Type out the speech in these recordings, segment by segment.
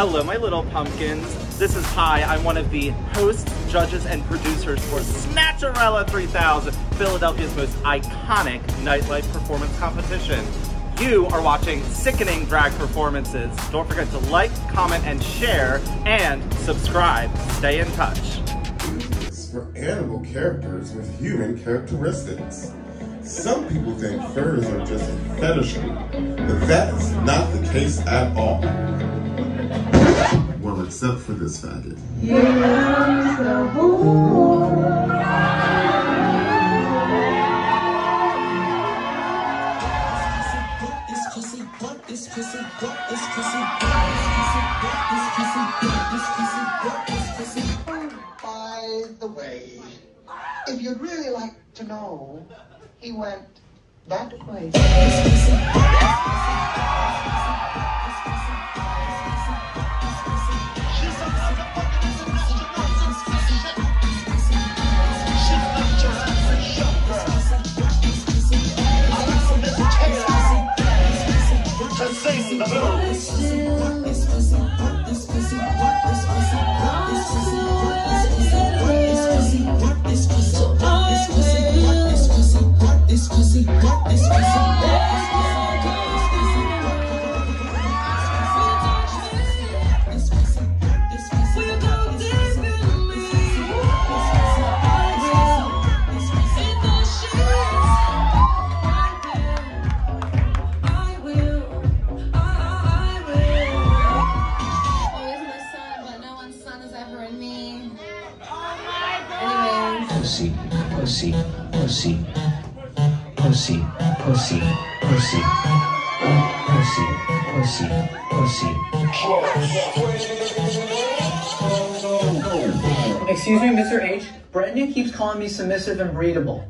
Hello, my little pumpkins. This is Hi. I'm one of the hosts, judges, and producers for Snatcharella 3000, Philadelphia's most iconic nightlife performance competition. You are watching sickening drag performances. Don't forget to like, comment, and share, and subscribe. Stay in touch. For animal characters with human characteristics. Some people think furs are just a but that is not the case at all except for this faggot. Here comes the by the way, if you'd really like to know, he went that way. face of the moon. Pussy, pussy, pussy, pussy, pussy, pussy, pussy, pussy, pussy. Excuse me, Mr. H. Brendan keeps calling me submissive and breedable.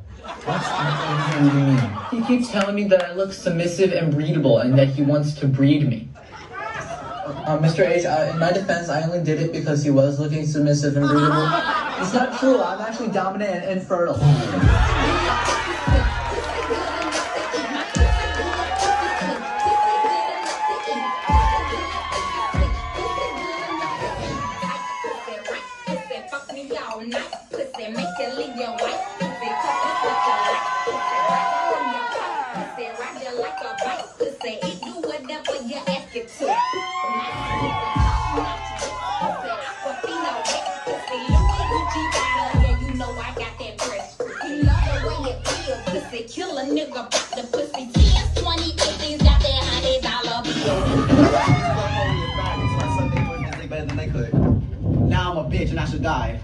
He keeps telling me that I look submissive and breedable and that he wants to breed me. Uh, Mr. H, uh, in my defense, I only did it because he was looking submissive and breedable. It's not true. I'm actually dominant and infertile. Make it leave your wife. Kill a nigga, pop the pussy. 10, 20, 50s, got that hundred dollar bill. Now I'm a bitch and I should die.